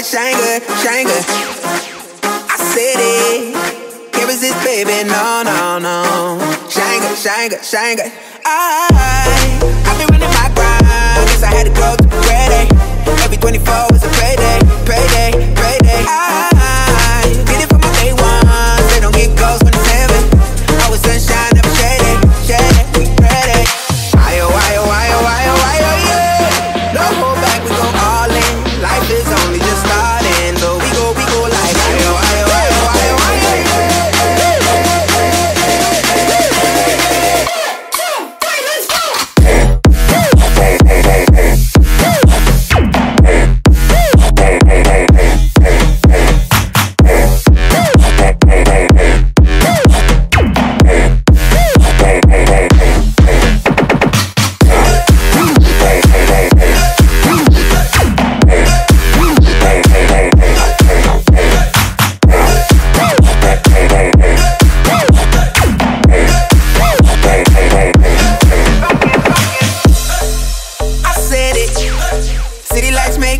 like shanga. good. I said it. Can't resist, baby. No, no, no. Shanga, shanga, shanga. I, I've been running my grind. Cause I had to grow to Friday. Every 24 is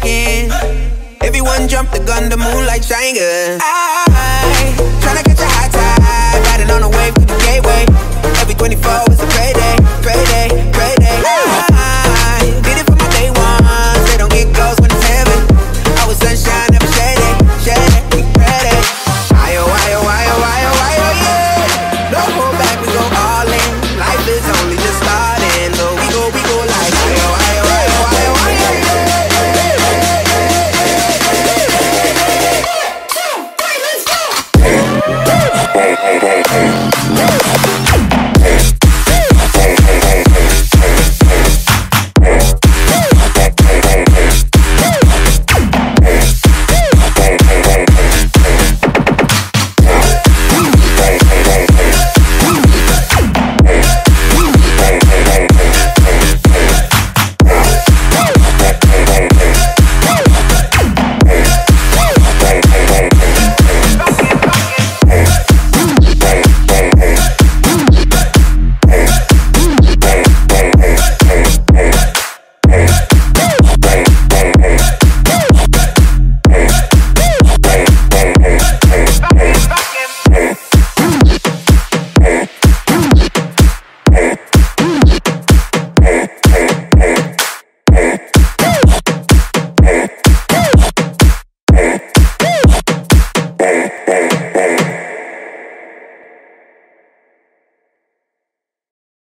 again. Everyone jump the gun, the moonlight shine good. I, tryna catch a high tide, riding on a wave through the gateway.